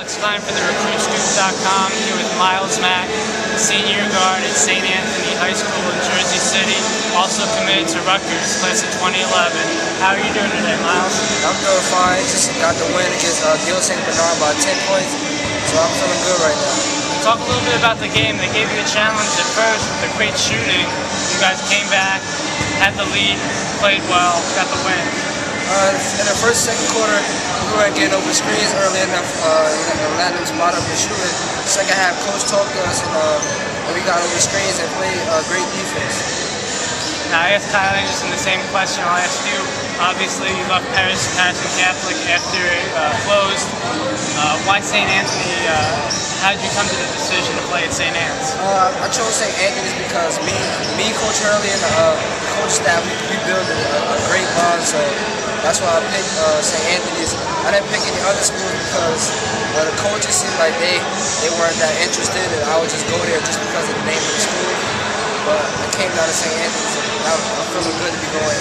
Alex Kline for the RecruitScoop.com here with Myles Mack, senior guard at St. Anthony High School in Jersey City, also committed to Rutgers, class of 2011. How are you doing today, Myles? I'm doing fine. Just got the win against uh, Gill St. Bernard by 10 points, so I'm feeling good right now. Talk a little bit about the game. They gave you a challenge at first with the great shooting. You guys came back, had the lead, played well, got the win. In the first, second quarter, we weren't getting over screens early enough, uh, letting them spot up and shooting. Second half, coach talked to us, and, uh, and we got over screens and played uh, great defense. Now, I asked Kyle Anderson the same question I'll ask you. Obviously, you left Paris Paterson Catholic after it uh, closed. Uh, why St. Anthony? Uh, how did you come to the decision to play at St. Anne's? Uh, I chose St. Anthony's because me, me, Coach Hurley, and the uh, coach staff, we, we built a, a, great bond. So that's why I picked uh, St. Anthony's. I didn't pick any other schools because uh, the coaches seemed like they, they weren't that interested, and I would just go there just because of the name of the school. But I came down to St. Anthony's, and I'm, I'm feeling good to be going.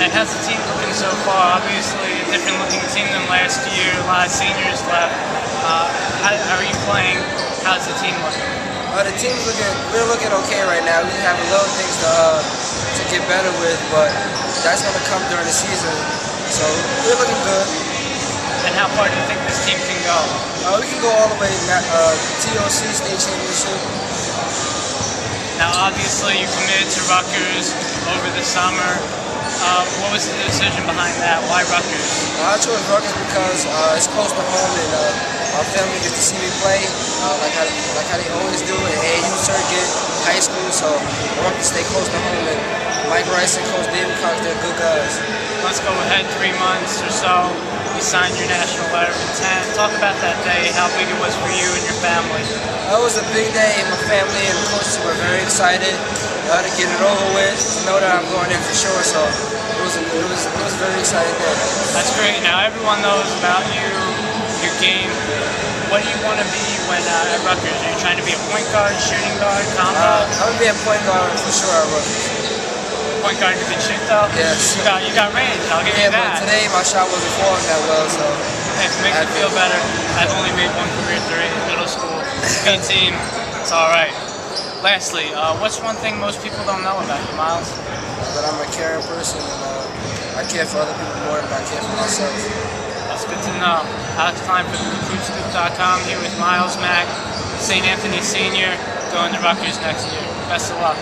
And how's the team looking so far? Obviously, a different looking team than last year. A lot of seniors left. Uh, how, how, are you playing? How's the team looking? Uh, the team's looking, we're looking okay right now. We have a little things to, uh, get better with, but that's going to come during the season. So we're looking good. And how far do you think this team can go? Uh, we can go all the way to uh, TOC State Championship. Now, obviously, you committed to Rutgers over the summer. Uh, what was the decision behind that? Why Rutgers? I chose Rutgers because uh, it's close to home and uh, my family gets to see me play uh, like, how, like how they always do in AAU circuit, high school, so I want to stay close to home. And Mike Rice and Coach David Cox, they're good guys. Let's go ahead three months or so. You signed your national letter of intent. Talk about that day, how big it was for you and your family. That was a big day. My family and the coaches were very excited uh, to get it over with, to know that I'm going in for sure. So it was a, it was it was a very exciting day. That's great. Now everyone knows about you, your game. What do you want to be when uh, at Rutgers? Are you trying to be a point guard, shooting guard, combo? Uh, I'm gonna be a point guard for sure at Rutgers. Point guard you can shoot though. Yes. You got you got range. I'll give yeah, you that. Yeah, but today my shot wasn't falling that well, so. If it makes you feel better, I've only made one career three in middle school. Good team, it's all right. Lastly, uh, what's one thing most people don't know about you, Myles? That I'm a caring person and uh, I care for other people more than I care for myself. That's good to know. Alex Kline from RecruitScoop.com here with Myles Mack, St. Anthony Senior, going to Rutgers next year. Best of luck.